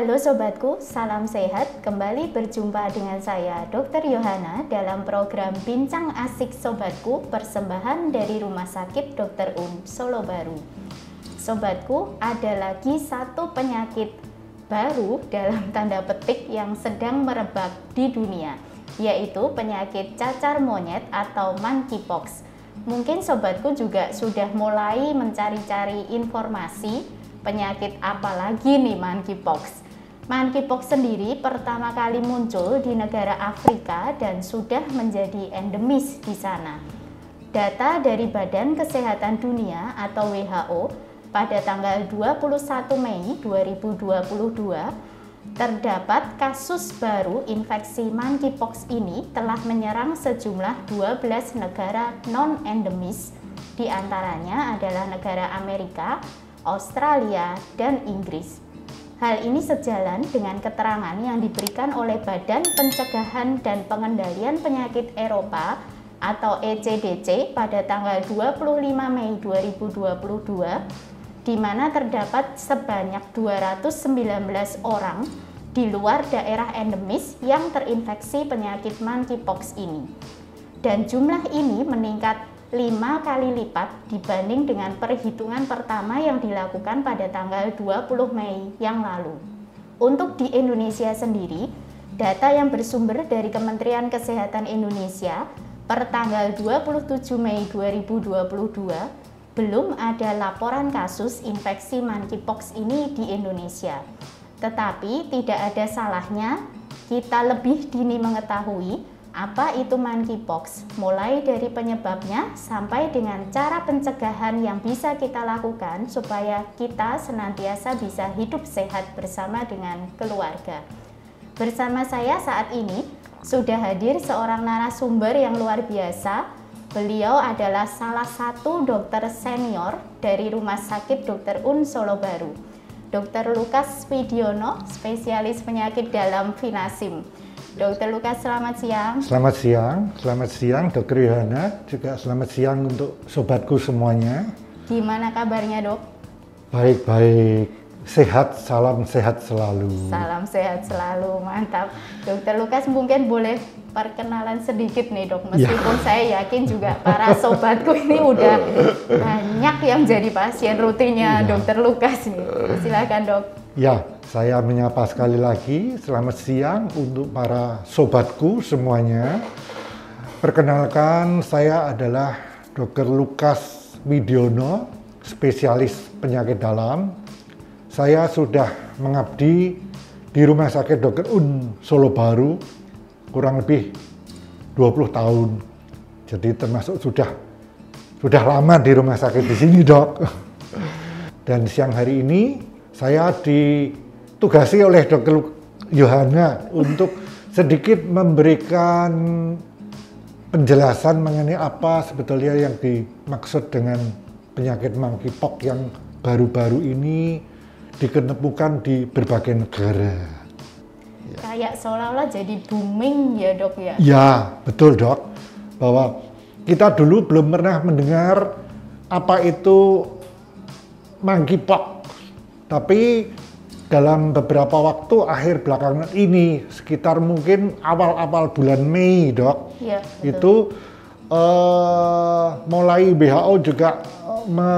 Halo sobatku, salam sehat. Kembali berjumpa dengan saya Dr. Yohana dalam program Bincang Asik Sobatku persembahan dari Rumah Sakit Dr. Um Solo Baru. Sobatku, ada lagi satu penyakit baru dalam tanda petik yang sedang merebak di dunia, yaitu penyakit cacar monyet atau monkeypox. Mungkin sobatku juga sudah mulai mencari-cari informasi penyakit apa lagi nih monkeypox? Monkeypox sendiri pertama kali muncul di negara Afrika dan sudah menjadi endemis di sana. Data dari Badan Kesehatan Dunia atau WHO pada tanggal 21 Mei 2022 terdapat kasus baru infeksi monkeypox ini telah menyerang sejumlah 12 negara non-endemis di antaranya adalah negara Amerika, Australia, dan Inggris. Hal ini sejalan dengan keterangan yang diberikan oleh Badan Pencegahan dan Pengendalian Penyakit Eropa atau ECDC pada tanggal 25 Mei 2022 di mana terdapat sebanyak 219 orang di luar daerah endemis yang terinfeksi penyakit monkeypox ini. Dan jumlah ini meningkat lima kali lipat dibanding dengan perhitungan pertama yang dilakukan pada tanggal 20 Mei yang lalu. Untuk di Indonesia sendiri, data yang bersumber dari Kementerian Kesehatan Indonesia per tanggal 27 Mei 2022 belum ada laporan kasus infeksi monkeypox ini di Indonesia. Tetapi tidak ada salahnya kita lebih dini mengetahui apa itu monkeypox, mulai dari penyebabnya sampai dengan cara pencegahan yang bisa kita lakukan supaya kita senantiasa bisa hidup sehat bersama dengan keluarga. Bersama saya saat ini sudah hadir seorang narasumber yang luar biasa. Beliau adalah salah satu dokter senior dari Rumah Sakit Dr. Un Solo Baru. Dr. Lukas Widiono, spesialis penyakit dalam Finasim. Dokter Lukas, selamat siang. Selamat siang, selamat siang Dokter Yohana, juga selamat siang untuk sobatku semuanya. Gimana kabarnya dok? Baik-baik, sehat, salam sehat selalu. Salam sehat selalu, mantap. Dokter Lukas mungkin boleh perkenalan sedikit nih dok, ya. meskipun ya. saya yakin juga para sobatku ini udah banyak yang jadi pasien rutinnya ya. Dokter Lukas nih. Silakan dok. Ya, saya menyapa sekali lagi, selamat siang untuk para sobatku semuanya. Perkenalkan, saya adalah Dr. Lukas Widiono, spesialis penyakit dalam. Saya sudah mengabdi di Rumah Sakit Dr. Un Solo Baru kurang lebih 20 tahun. Jadi termasuk sudah sudah lama di rumah sakit di sini, Dok. Dan siang hari ini saya di ditugasi oleh Dr. Yohana untuk sedikit memberikan penjelasan mengenai apa sebetulnya yang dimaksud dengan penyakit monkeypox yang baru-baru ini diketemukan di berbagai negara. Kayak seolah-olah jadi booming ya dok ya? Ya betul dok, bahwa kita dulu belum pernah mendengar apa itu monkeypox, tapi dalam beberapa waktu akhir belakangan ini sekitar mungkin awal-awal bulan Mei dok ya, itu uh, mulai WHO juga eh, me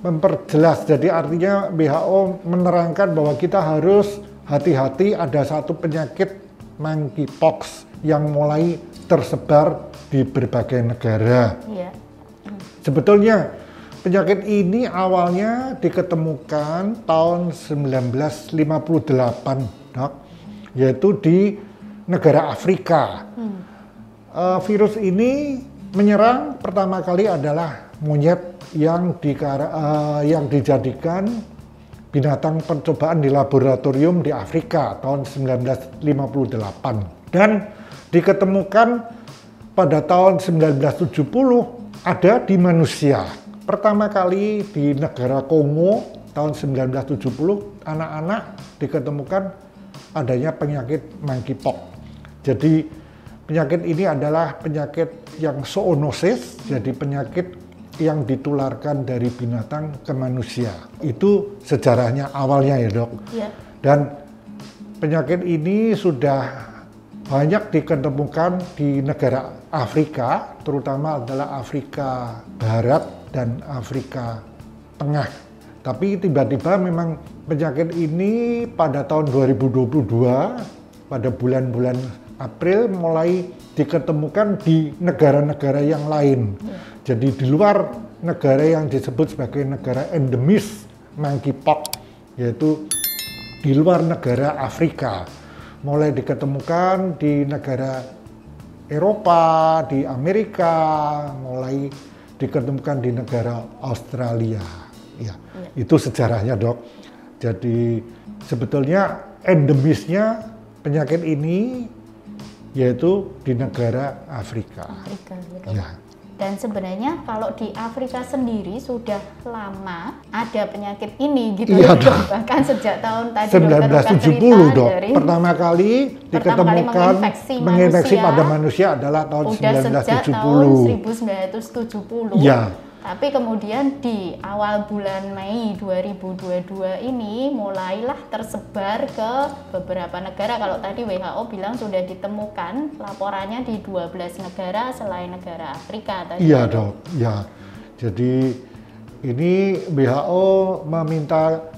memperjelas jadi artinya WHO menerangkan bahwa kita harus hati-hati ada satu penyakit monkeypox yang mulai tersebar di berbagai negara. Ya. Sebetulnya Penyakit ini awalnya diketemukan tahun 1958, dok, yaitu di negara Afrika. Hmm. Uh, virus ini menyerang pertama kali adalah monyet yang, di, uh, yang dijadikan binatang percobaan di laboratorium di Afrika tahun 1958 dan diketemukan pada tahun 1970 ada di manusia Pertama kali di negara Kongo tahun 1970 anak-anak diketemukan adanya penyakit monkeypox. Jadi penyakit ini adalah penyakit yang zoonosis, jadi penyakit yang ditularkan dari binatang ke manusia. Itu sejarahnya awalnya ya dok. Ya. Dan penyakit ini sudah banyak diketemukan di negara Afrika, terutama adalah Afrika Barat dan Afrika Tengah. Tapi tiba-tiba memang penyakit ini pada tahun 2022, pada bulan-bulan April mulai diketemukan di negara-negara yang lain. Ya. Jadi di luar negara yang disebut sebagai negara endemis monkeypox, yaitu di luar negara Afrika mulai diketemukan di negara Eropa, di Amerika, mulai diketemukan di negara Australia. Ya, ya. itu sejarahnya dok. Jadi sebetulnya endemisnya penyakit ini yaitu di negara Afrika. Afrika ya. Dan sebenarnya kalau di Afrika sendiri sudah lama ada penyakit ini gitu iya, ya. Bahkan sejak tahun tadi 1970 dok. Dari pertama kali diketemukan kali menginfeksi, menginfeksi manusia, pada manusia adalah tahun udah 1970. Sejak tahun 1970. Ya tapi kemudian di awal bulan Mei 2022 ini mulailah tersebar ke beberapa negara. Kalau tadi WHO bilang sudah ditemukan laporannya di 12 negara selain negara Afrika tadi. Iya, Dok. Ya. Jadi ini WHO meminta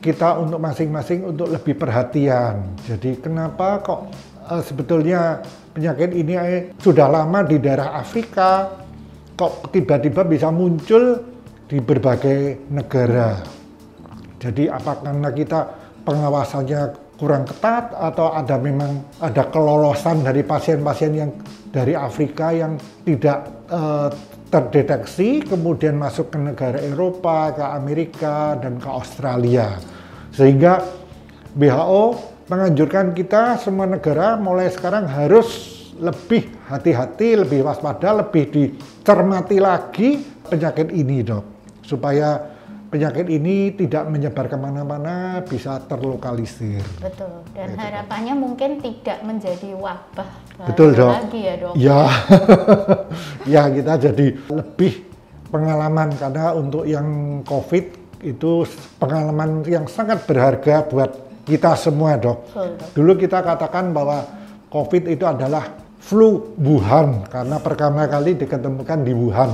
kita untuk masing-masing untuk lebih perhatian. Jadi kenapa kok uh, sebetulnya penyakit ini eh, sudah lama di daerah Afrika, kok tiba-tiba bisa muncul di berbagai negara. Jadi apa karena kita pengawasannya kurang ketat atau ada memang ada kelolosan dari pasien-pasien yang dari Afrika yang tidak uh, terdeteksi kemudian masuk ke negara Eropa, ke Amerika dan ke Australia. Sehingga WHO menganjurkan kita semua negara mulai sekarang harus lebih hati-hati, lebih waspada, lebih dicermati lagi penyakit ini dok. Supaya penyakit ini tidak menyebar ke mana-mana, bisa terlokalisir. Betul, dan Betul. harapannya mungkin tidak menjadi wabah Betul dok. lagi ya dok. Ya, ya kita jadi lebih pengalaman karena untuk yang COVID itu pengalaman yang sangat berharga buat kita semua dok. Betul, dok. Dulu kita katakan bahwa COVID itu adalah flu Wuhan karena pertama kali diketemukan di Wuhan.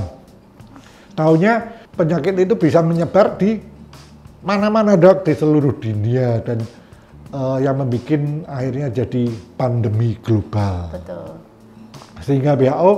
Taunya penyakit itu bisa menyebar di mana-mana dok di seluruh dunia dan uh, yang membuat akhirnya jadi pandemi global. Betul. Sehingga WHO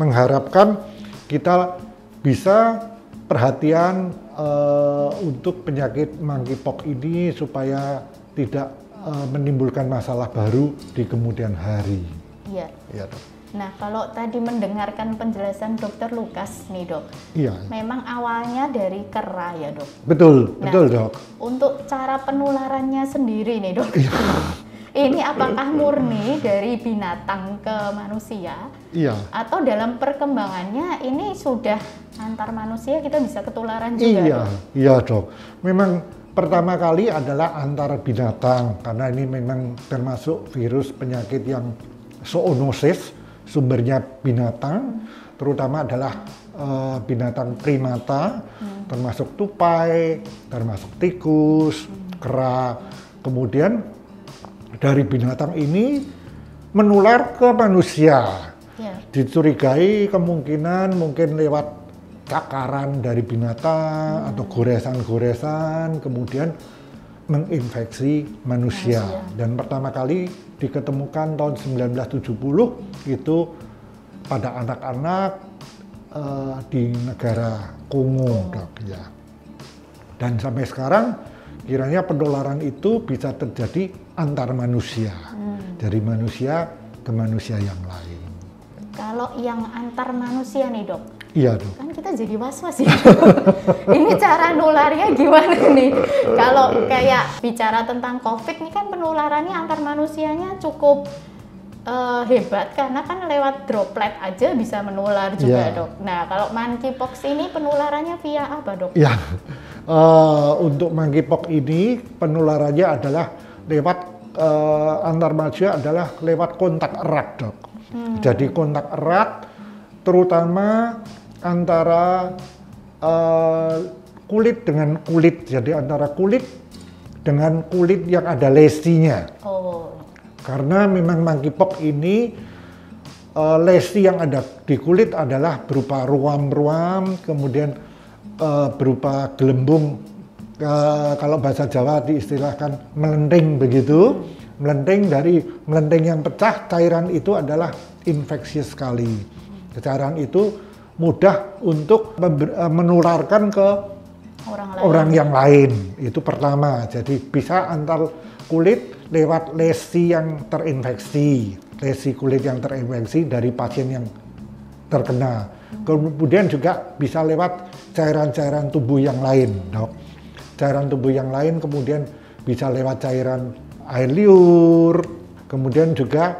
mengharapkan kita bisa perhatian uh, untuk penyakit monkeypox ini supaya tidak uh, menimbulkan masalah baru di kemudian hari. Iya. Iya dok. Nah kalau tadi mendengarkan penjelasan dokter Lukas nih dok, iya. memang awalnya dari kera ya dok. Betul, nah, betul dok. Untuk cara penularannya sendiri nih dok, iya. ini apakah murni dari binatang ke manusia? Iya. Atau dalam perkembangannya ini sudah antar manusia kita bisa ketularan juga? Iya, dok? iya dok. Memang pertama kali adalah antar binatang karena ini memang termasuk virus penyakit yang zoonosis, sumbernya binatang, terutama adalah uh, binatang primata, hmm. termasuk tupai, termasuk tikus, hmm. kera. Kemudian dari binatang ini menular ke manusia. Yeah. Dicurigai kemungkinan mungkin lewat cakaran dari binatang hmm. atau goresan-goresan, kemudian menginfeksi manusia. manusia. Dan pertama kali diketemukan tahun 1970 itu pada anak-anak uh, di negara Kongo, dok ya. Dan sampai sekarang kiranya penularan itu bisa terjadi antar manusia, hmm. dari manusia ke manusia yang lain. Kalau yang antar manusia nih dok, Iya dok. Kan kita jadi was-was ya. ini cara nularnya gimana nih? Kalau kayak bicara tentang COVID ini kan penularannya antar manusianya cukup uh, hebat karena kan lewat droplet aja bisa menular juga ya. dok. Nah kalau monkeypox ini penularannya via apa dok? Ya, uh, untuk monkeypox ini penularannya adalah lewat uh, antar manusia adalah lewat kontak erat dok. Hmm. Jadi kontak erat terutama antara uh, kulit dengan kulit, jadi antara kulit dengan kulit yang ada lesinya. Oh, Karena memang monkeypox ini eh, lesi yang ada di kulit adalah berupa ruam-ruam, kemudian eh, berupa gelembung. eh, kalau bahasa Jawa diistilahkan melenting begitu. Melenting dari melenting yang pecah, cairan itu adalah infeksius sekali. Cairan itu mudah untuk eh, menularkan ke orang lain. orang yang lain. Itu pertama. Jadi bisa antar kulit lewat lesi yang terinfeksi lesi kulit yang terinfeksi dari pasien yang terkena. Kemudian juga bisa lewat cairan-cairan tubuh yang lain dok. Cairan tubuh yang lain kemudian bisa lewat cairan air liur kemudian juga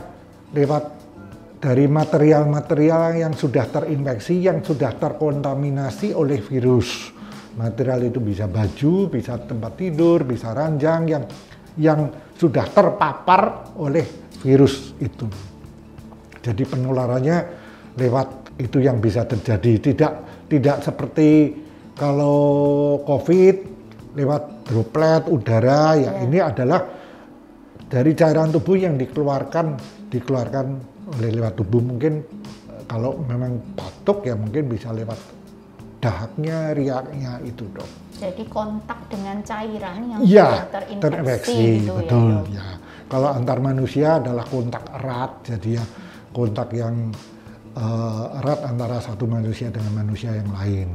lewat dari material-material yang sudah terinfeksi, yang sudah terkontaminasi oleh virus. Material itu bisa baju, bisa tempat tidur, bisa ranjang yang yang sudah terpapar oleh virus itu. Jadi penularannya lewat itu yang bisa terjadi. Tidak tidak seperti kalau COVID lewat droplet udara ya Ya. ini adalah dari cairan tubuh yang dikeluarkan dikeluarkan oleh lewat tubuh mungkin kalau memang batuk ya mungkin bisa lewat dahaknya riaknya itu dok. Jadi kontak dengan cairan yang sudah terinfeksi, terinfeksi, gitu betul. ya. Dok. Ya, kalau antar manusia adalah kontak erat, jadi ya kontak yang eh, erat antara satu manusia dengan manusia yang lain.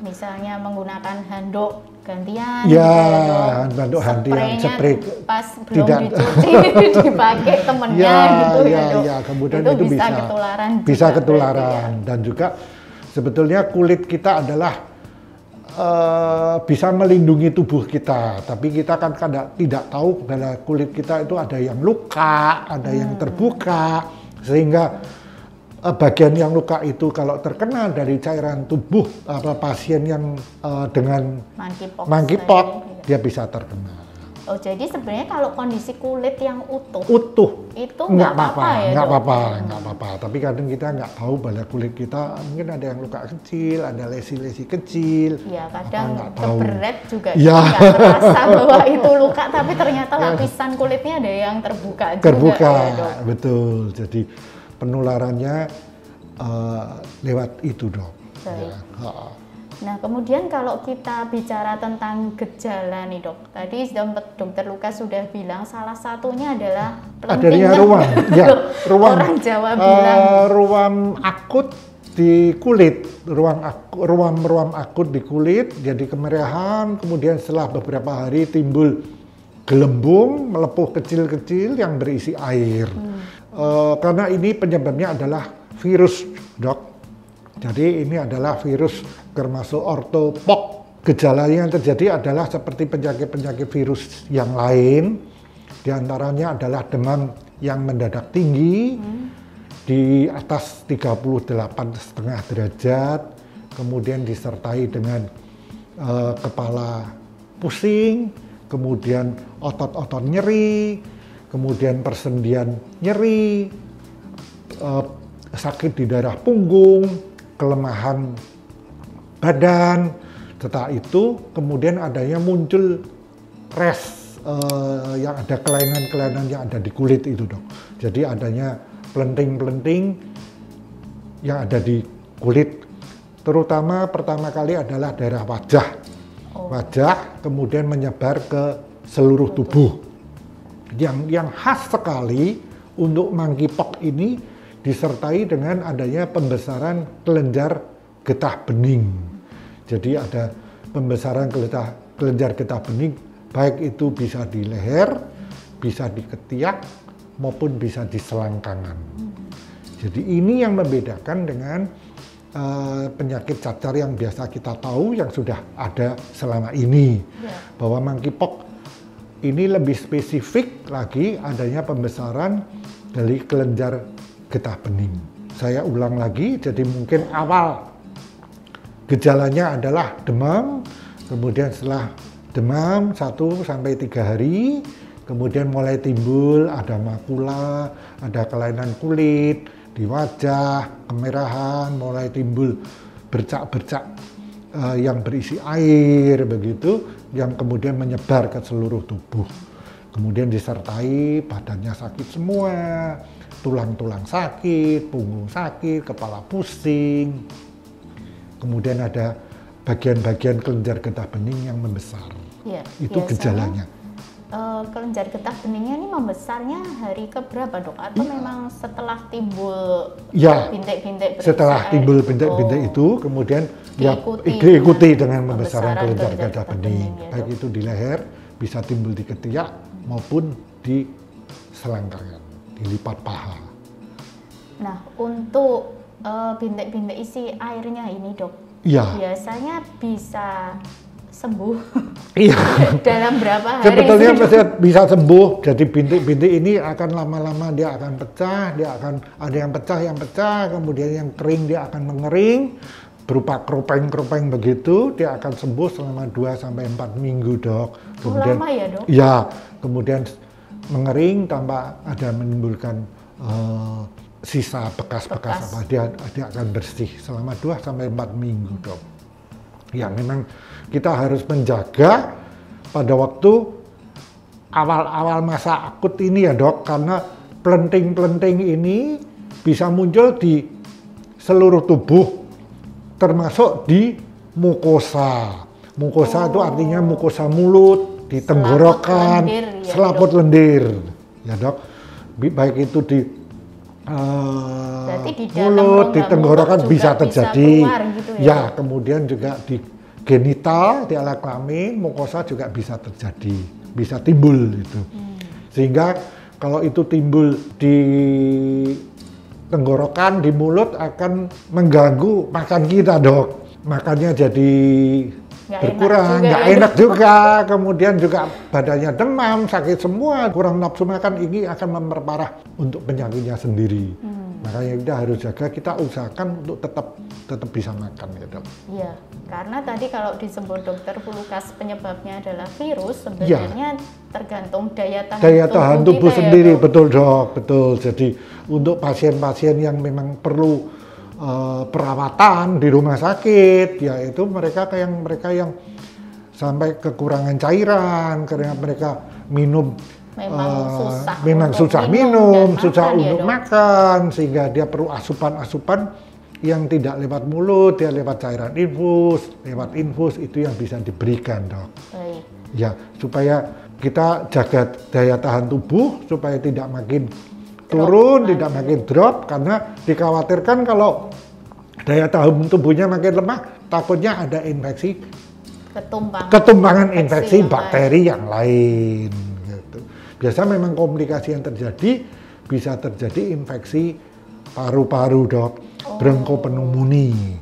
Misalnya menggunakan handuk gantian Ya, gitu Dok. handuk gantian, spray. pas belum tidak- dicuci dipakai temennya Ya, gitu ya, ya, ya, kemudian itu, itu bisa, bisa. ketularan bisa juga ketularan. berarti dan juga sebetulnya kulit kita adalah eh, bisa melindungi tubuh kita, tapi kita kan kadang tidak tahu pada kulit kita itu ada yang luka, ada yang Hmm. terbuka, sehingga eh, bagian yang luka itu kalau terkena dari cairan tubuh apa pasien yang eh, dengan ya. monkeypox. monkeypox tadi. dia bisa terkena Oh, jadi sebenarnya kalau kondisi kulit yang utuh utuh itu nggak apa-apa, ya, nggak apa-apa, nggak apa-apa. Tapi kadang kita nggak tahu pada kulit kita mungkin ada yang luka kecil, ada lesi-lesi kecil. Ya Apa kadang keberet juga Ya. kita nggak terasa bahwa itu luka, tapi ternyata lapisan kulitnya ada yang terbuka, Terbuka, juga ya dok. betul. Jadi penularannya eh, lewat itu dok. Baik. Ya, ha. Nah kemudian kalau kita bicara tentang gejala nih dok, tadi dokter Lukas sudah bilang salah satunya adalah Adanya ruam, ya, ruam. Orang Jawa eh, bilang ruam akut di kulit, ruang aku- ruam-ruam akut di kulit, jadi kemerahan, kemudian setelah beberapa hari timbul gelembung, melepuh kecil-kecil yang berisi air. Eh, karena ini penyebabnya adalah virus, dok. Jadi ini adalah virus termasuk ortopok. Gejalanya yang terjadi adalah seperti penyakit-penyakit virus yang lain. Di antaranya adalah demam yang mendadak tinggi di atas 38,5 derajat, kemudian disertai dengan eh, kepala pusing, kemudian otot-otot nyeri, kemudian persendian nyeri, eh, sakit di daerah punggung, kelemahan badan. Setelah itu kemudian adanya muncul res eh, yang ada kelainan-kelainan yang ada di kulit itu dok. Jadi adanya pelenting-pelenting yang ada di kulit. Terutama pertama kali adalah daerah wajah. Oh. Wajah kemudian menyebar ke seluruh tubuh. Yang yang khas sekali untuk monkeypox ini disertai dengan adanya pembesaran kelenjar getah bening. Jadi ada pembesaran kelenjar, kelenjar getah bening, baik itu bisa di leher, bisa di ketiak, maupun bisa di selangkangan. Jadi ini yang membedakan dengan eh, penyakit cacar yang biasa kita tahu yang sudah ada selama ini. Ya. Bahwa monkeypox ini lebih spesifik lagi adanya pembesaran dari kelenjar getah bening. Saya ulang lagi, jadi mungkin awal gejalanya adalah demam, kemudian setelah demam 1 sampai 3 hari, kemudian mulai timbul ada makula, ada kelainan kulit di wajah, kemerahan, mulai timbul bercak-bercak uh, yang berisi air begitu yang kemudian menyebar ke seluruh tubuh. Kemudian disertai badannya sakit semua, tulang-tulang sakit, punggung sakit, kepala pusing. Kemudian ada bagian-bagian kelenjar getah bening yang membesar. Ya, Itu gejalanya. Uh, kelenjar getah beningnya ini membesarnya hari keberapa dok? Atau Iya. memang setelah timbul Ya, bintik-bintik setelah timbul itu? bintik-bintik itu kemudian ya Diikuti diikuti dengan dengan pembesaran kelenjar getah bening ya, baik itu di leher bisa timbul di ketiak maupun di selangkangan di lipat paha Nah, untuk uh, bintik-bintik isi airnya ini dok, iya biasanya bisa sembuh iya dalam berapa hari? sebetulnya sih, Dok? bisa, sembuh jadi bintik-bintik ini akan lama-lama dia akan pecah dia akan ada yang pecah yang pecah kemudian yang kering dia akan mengering berupa kropeng-kropeng begitu dia akan sembuh selama 2 sampai 4 minggu dok Oh, lama ya dok? Ya, kemudian mengering tanpa ada menimbulkan eh, sisa bekas-bekas Bekas. apa dia dia akan bersih selama 2 sampai 4 minggu, Dok. Ya, memang kita harus menjaga pada waktu awal-awal masa akut ini ya, Dok, karena pelenting-pelenting ini bisa muncul di seluruh tubuh termasuk di mukosa. Mukosa itu artinya mukosa mulut, di tenggorokan, lendir, ya, selaput lendir. Ya dok, baik itu di eh, Berarti di dalam mulut, di tenggorokan bisa bisa terjadi. keluar gitu ya, ya, kemudian juga di genital, di alat kelamin, mukosa juga bisa terjadi, bisa timbul itu. Hmm. Sehingga kalau itu timbul di tenggorokan, di mulut akan mengganggu makan kita dok. Makannya jadi Berkurang, nggak ya, enak juga. Kemudian juga badannya demam, sakit semua, kurang nafsu makan ini akan memperparah untuk penyakitnya sendiri. Hmm. Makanya kita harus jaga, kita usahakan untuk tetap tetap bisa makan ya dok. Iya, karena tadi kalau disebut dokter pulukas penyebabnya adalah virus, Iya. sebenarnya tergantung daya tahan daya tahan tubuh kita ya, sendiri Dok. betul dok betul jadi untuk pasien-pasien yang memang perlu eh, perawatan di rumah sakit yaitu mereka yang mereka yang sampai kekurangan cairan karena mereka minum Memang eh, susah memang susah minum minum, susah makan ya, untuk Dok? makan sehingga dia perlu asupan-asupan yang tidak lewat mulut dia lewat cairan infus lewat infus itu yang bisa diberikan dok Baik. Ya, supaya kita jaga daya tahan tubuh supaya tidak makin turun, lagi. tidak makin drop karena dikhawatirkan kalau daya tahan tubuhnya makin lemah, takutnya ada infeksi Ketumpangan. ketumpangan infeksi yang bakteri yang lain gitu. Biasa memang komplikasi yang terjadi bisa terjadi infeksi paru-paru, Dok. Bronkopneumonia.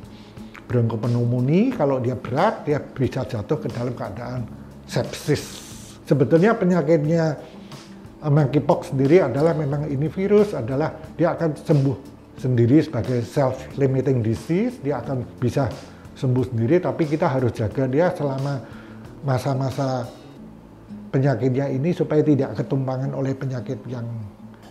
Bronkopneumonia kalau dia berat dia bisa jatuh ke dalam keadaan sepsis. Sebetulnya penyakitnya monkeypox sendiri adalah memang ini virus adalah dia akan sembuh sendiri sebagai self limiting disease, dia akan bisa sembuh sendiri tapi kita harus jaga dia selama masa-masa penyakitnya ini supaya tidak ketumpangan oleh penyakit yang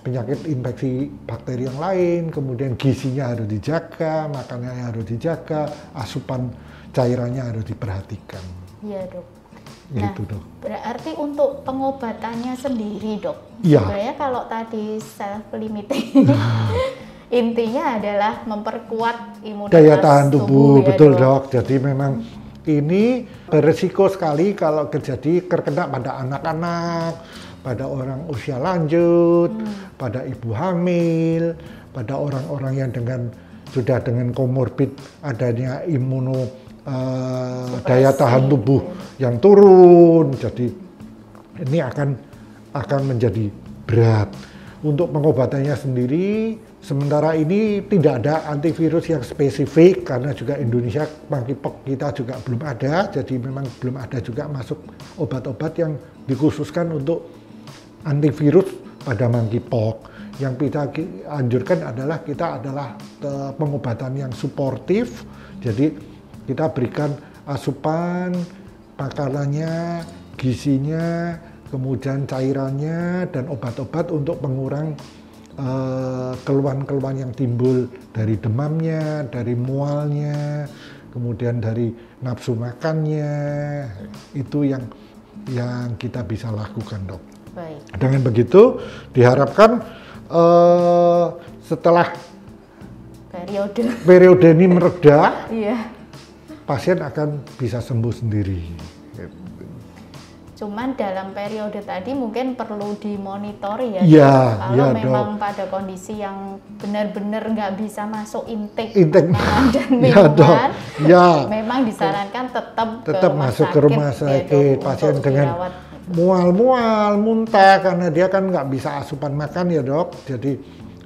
penyakit infeksi bakteri yang lain, kemudian gizinya harus dijaga, makanannya harus dijaga, asupan cairannya harus diperhatikan. Iya dok. Nah, Gitu, Dok. berarti untuk pengobatannya sendiri dok. Iya. Sebenarnya kalau tadi self limiting, intinya adalah memperkuat imunitas Daya tahan tubuh, ya, betul dok. Jadi memang ini beresiko sekali kalau terjadi terkena pada anak-anak, pada orang usia lanjut, pada ibu hamil, pada orang-orang yang dengan sudah dengan komorbid adanya imuno eh, daya tahan tubuh ya. yang turun. Jadi ini akan akan menjadi berat. Untuk pengobatannya sendiri, sementara ini tidak ada antivirus yang spesifik karena juga Indonesia monkeypox kita juga belum ada, jadi memang belum ada juga masuk obat-obat yang dikhususkan untuk antivirus pada monkeypox. Yang kita ki- anjurkan adalah kita adalah eh, pengobatan yang suportif, jadi kita berikan asupan, makanannya, gizinya, kemudian cairannya dan obat-obat untuk pengurang eh, keluhan-keluhan yang timbul dari demamnya, dari mualnya, kemudian dari nafsu makannya, itu yang yang kita bisa lakukan dok. Baik. Dengan begitu diharapkan eh, setelah Periode. periode ini mereda, Iya. Pasien akan bisa sembuh sendiri. Cuman dalam periode tadi mungkin perlu dimonitori ya. Iya, Dok. Kalau iya, memang Dok. pada kondisi yang benar-benar nggak bisa masuk intake, Intake. makanan dan Iya, Dok. minuman, Ya. memang disarankan tetap Tetap ke masuk ke sakit, rumah ya, Dok, sakit, pasien dengan mual-mual, muntah karena dia kan nggak bisa asupan makan ya dok. Jadi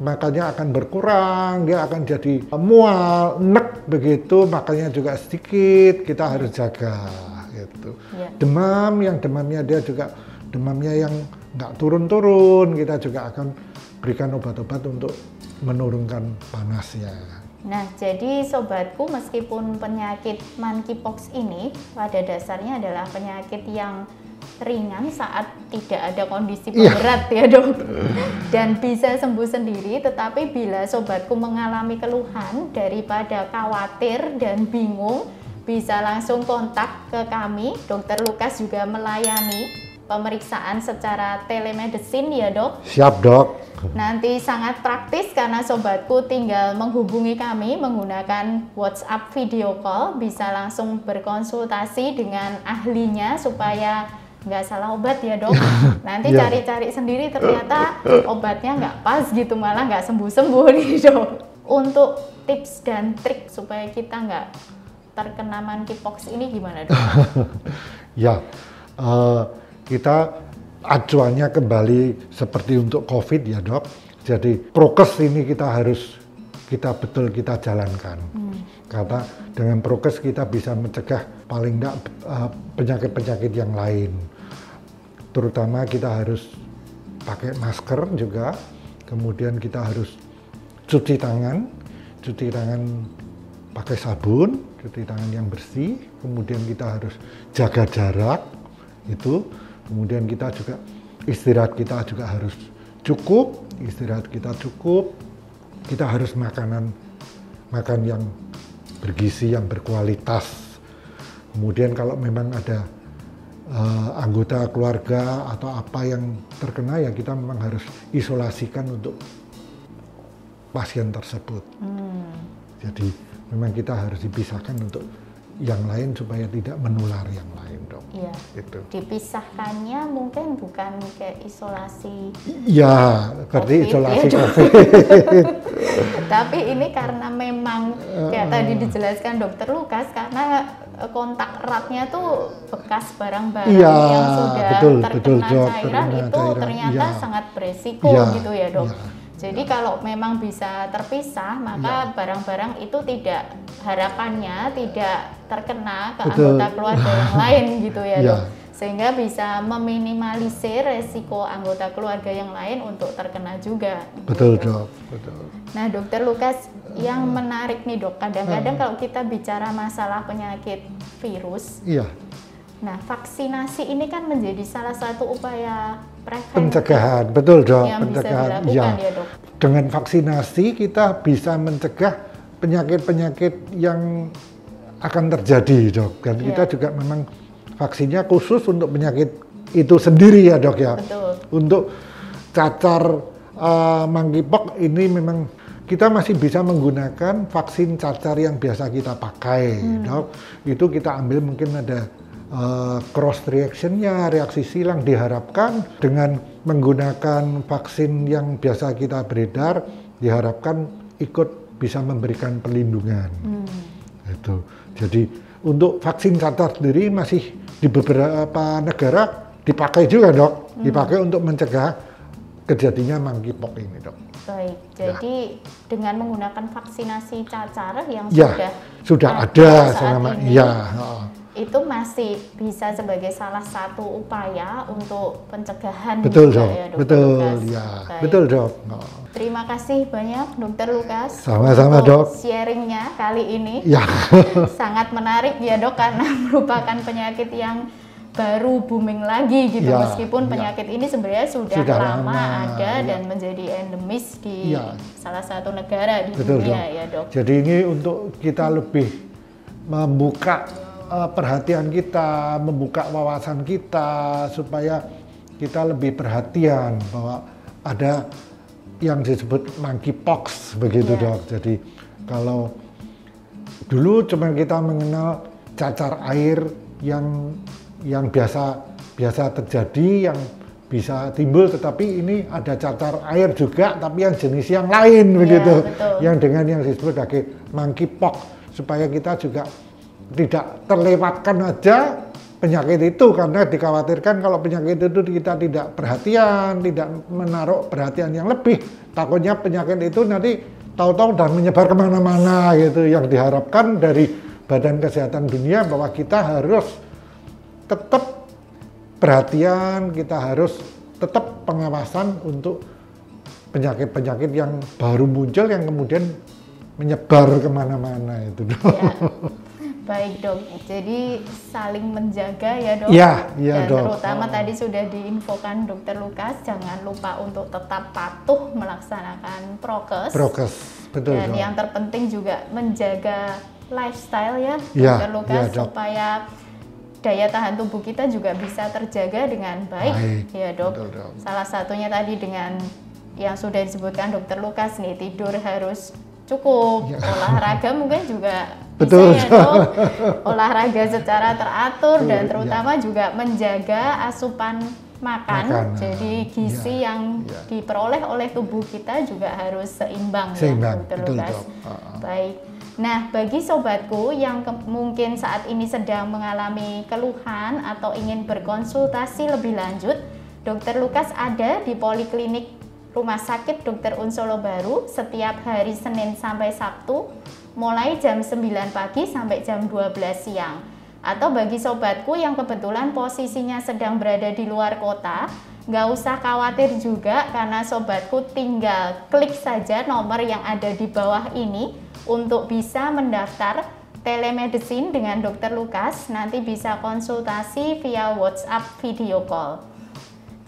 makannya akan berkurang, dia akan jadi mual, nek begitu, makannya juga sedikit, kita harus jaga gitu. Iya. Demam, yang demamnya dia juga demamnya yang nggak turun-turun, kita juga akan berikan obat-obat untuk menurunkan panasnya. Nah, jadi sobatku meskipun penyakit monkeypox ini pada dasarnya adalah penyakit yang ringan saat tidak ada kondisi Iya. berat ya dok dan bisa sembuh sendiri tetapi bila sobatku mengalami keluhan daripada khawatir dan bingung bisa langsung kontak ke kami dokter Lukas juga melayani pemeriksaan secara telemedicine ya dok Siap dok. Nanti sangat praktis karena sobatku tinggal menghubungi kami menggunakan WhatsApp video call, bisa langsung berkonsultasi dengan ahlinya supaya nggak salah obat ya dok. Nanti Iya. cari-cari sendiri ternyata obatnya nggak pas gitu malah nggak sembuh-sembuh nih dok. Untuk tips dan trik supaya kita nggak terkena monkeypox ini gimana dok? Ya, eh, kita acuannya kembali seperti untuk COVID ya dok. Jadi prokes ini kita harus kita betul kita jalankan. Karena dengan prokes kita bisa mencegah paling tidak penyakit-penyakit yang lain. Terutama kita harus pakai masker juga, kemudian kita harus cuci tangan, cuci tangan pakai sabun, cuci tangan yang bersih, kemudian kita harus jaga jarak itu, kemudian kita juga istirahat kita juga harus cukup, istirahat kita cukup, kita harus makanan makan yang bergizi yang berkualitas. Kemudian kalau memang ada eh, anggota keluarga atau apa yang terkena ya kita memang harus isolasikan untuk pasien tersebut. Hmm, Jadi memang kita harus dipisahkan untuk yang lain supaya tidak menular yang lain dong. iya. Itu. Dipisahkannya mungkin bukan kayak isolasi Ya, berarti Covid, isolasi ya. COVID. Tapi ini karena memang kayak tadi dijelaskan dokter Lukas karena kontak eratnya tuh bekas barang-barang Iya, yang sudah betul, terkena betul, Dok, cairan terkena itu cairan, ternyata iya. sangat beresiko Iya, gitu ya dok. iya. Jadi kalau memang bisa terpisah Iya. maka barang-barang itu tidak harapannya tidak terkena ke Betul. anggota keluarga yang lain gitu ya Iya. dok. Sehingga bisa meminimalisir resiko anggota keluarga yang lain untuk terkena juga. betul gitu. dok, betul. Nah, dokter Lukas, yang menarik nih dok, Hmm. kadang-kadang kalau kita bicara masalah penyakit virus, Iya, nah vaksinasi ini kan menjadi salah satu upaya preventif pencegahan, betul dok, yang bisa pencegahan. dilakukan Iya. ya dok. Dengan vaksinasi kita bisa mencegah penyakit-penyakit yang akan terjadi dok. Dan Iya. kita juga memang vaksinnya khusus untuk penyakit itu sendiri ya dok ya. Betul. Untuk cacar uh, monkeypox ini memang kita masih bisa menggunakan vaksin cacar yang biasa kita pakai, dok. Itu kita ambil mungkin ada uh, cross reactionnya, reaksi silang diharapkan dengan menggunakan vaksin yang biasa kita beredar, diharapkan ikut bisa memberikan perlindungan. Hmm. Itu. Jadi untuk vaksin cacar sendiri masih di beberapa negara dipakai juga dok, dipakai untuk mencegah kejadinya monkeypox ini dok. Baik, jadi dengan menggunakan vaksinasi cacar yang Ya, sudah sudah ada selama ini, ya. itu masih bisa sebagai salah satu upaya untuk pencegahan Betul dok, ya, Dokter betul ya, Baik. betul dok. Terima kasih banyak Dokter Lukas. Sama-sama, untuk Dok. Sharingnya kali ini Ya, sangat menarik ya dok karena merupakan penyakit yang baru booming lagi gitu Ya, meskipun ya. penyakit ini sebenarnya sudah, Sudah lama, lama, ada ya. dan menjadi endemis di Ya. salah satu negara di betul dunia dok. ya dok. Jadi ini untuk kita lebih membuka uh, perhatian kita, membuka wawasan kita supaya kita lebih perhatian bahwa ada yang disebut monkeypox begitu yeah. dok. Jadi kalau dulu cuma kita mengenal cacar air yang yang biasa biasa terjadi yang bisa timbul tetapi ini ada cacar air juga tapi yang jenis yang lain yeah, begitu betul. yang dengan yang disebut sebagai monkeypox supaya kita juga tidak terlewatkan aja penyakit itu karena dikhawatirkan kalau penyakit itu kita tidak perhatian, tidak menaruh perhatian yang lebih, takutnya penyakit itu nanti tahu-tahu dan menyebar ke mana-mana gitu. Yang diharapkan dari Badan Kesehatan Dunia bahwa kita harus tetap perhatian, kita harus tetap pengawasan untuk penyakit-penyakit yang baru muncul yang kemudian menyebar ke mana-mana itu. Ya. Baik dok, jadi saling menjaga ya dok. Iya, iya Dan dok. terutama oh. tadi sudah diinfokan dokter Lukas, jangan lupa untuk tetap patuh melaksanakan prokes. Prokes, betul Dan dok. yang terpenting juga menjaga lifestyle ya, ya dokter Lukas, ya, dok. supaya daya tahan tubuh kita juga bisa terjaga dengan baik, baik. ya dok. Betul, dok. Salah satunya tadi dengan yang sudah disebutkan dokter Lukas nih, tidur harus cukup, ya. olahraga mungkin juga Betul. Bisa ya dok, olahraga secara teratur Betul, dan terutama ya. juga menjaga asupan makan. makan. Jadi gizi ya, yang ya. diperoleh oleh tubuh kita juga harus seimbang, ya, seimbang. ya, Betul, Lukas. Uh, Baik. Nah, bagi sobatku yang mungkin saat ini sedang mengalami keluhan atau ingin berkonsultasi lebih lanjut, Dokter Lukas ada di Poliklinik Rumah Sakit Dokter Unsolo Baru setiap hari Senin sampai Sabtu mulai jam 9 pagi sampai jam 12 siang. Atau bagi sobatku yang kebetulan posisinya sedang berada di luar kota, nggak usah khawatir juga karena sobatku tinggal klik saja nomor yang ada di bawah ini untuk bisa mendaftar telemedicine dengan dokter Lukas nanti bisa konsultasi via WhatsApp video call.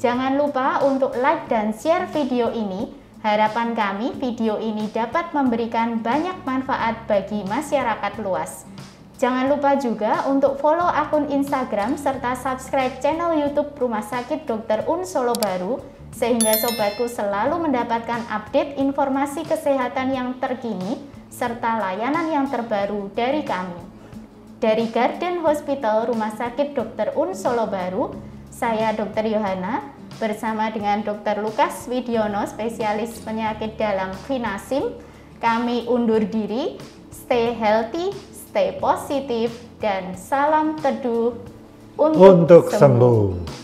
Jangan lupa untuk like dan share video ini Harapan kami video ini dapat memberikan banyak manfaat bagi masyarakat luas. Jangan lupa juga untuk follow akun Instagram serta subscribe channel YouTube Rumah Sakit Dr. Un Solo Baru sehingga sobatku selalu mendapatkan update informasi kesehatan yang terkini serta layanan yang terbaru dari kami. Dari Garden Hospital Rumah Sakit Dr. Un Solo Baru, saya Dr. Yohana bersama dengan Dr. Lukas Widiono, spesialis penyakit dalam Finasim. Kami undur diri, stay healthy, stay positif, dan salam teduh untuk, untuk sembuh. sembuh.